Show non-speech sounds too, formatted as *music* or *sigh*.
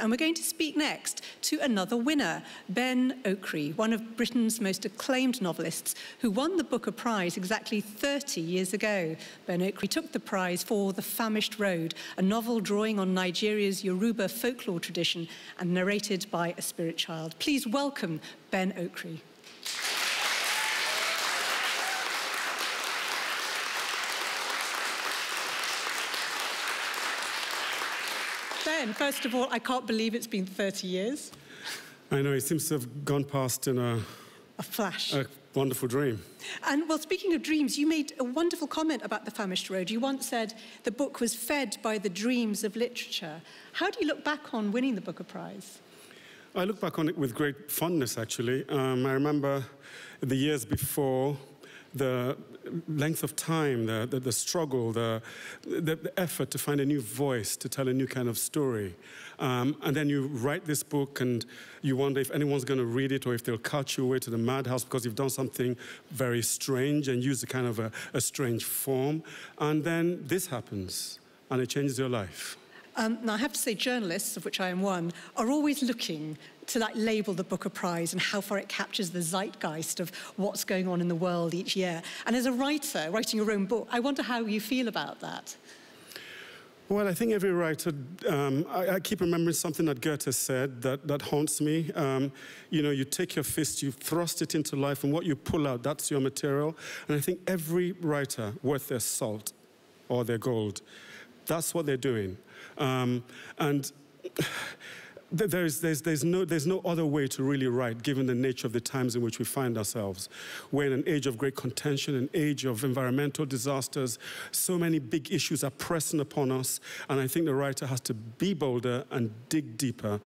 And we're going to speak next to another winner, Ben Okri, one of Britain's most acclaimed novelists, who won the Booker Prize exactly 30 years ago. Ben Okri took the prize for The Famished Road, a novel drawing on Nigeria's Yoruba folklore tradition and narrated by a spirit child. Please welcome Ben Okri. Ben, first of all, I can't believe it's been 30 years. I know, it seems to have gone past in a... A flash. A wonderful dream. And, well, speaking of dreams, you made a wonderful comment about The Famished Road. You once said the book was fed by the dreams of literature. How do you look back on winning the Booker Prize? I look back on it with great fondness, actually. Um, I remember the years before the length of time, the, the, the struggle, the, the, the, effort to find a new voice, to tell a new kind of story. Um, and then you write this book and you wonder if anyone's going to read it or if they'll cut you away to the madhouse because you've done something very strange and used a kind of a, a strange form. And then this happens and it changes your life. Um, now, I have to say, journalists, of which I am one, are always looking to like label the Booker Prize and how far it captures the zeitgeist of what's going on in the world each year. And as a writer, writing your own book, I wonder how you feel about that. Well, I think every writer, um, I, I, keep remembering something that Goethe said that, that haunts me. Um, you know, you take your fist, you thrust it into life, and what you pull out, that's your material. And I think every writer worth their salt or their gold, that's what they're doing. Um, and *sighs* there's, there's, there's, no, there's no other way to really write, given the nature of the times in which we find ourselves. We're in an age of great contention, an age of environmental disasters. So many big issues are pressing upon us, and I think the writer has to be bolder and dig deeper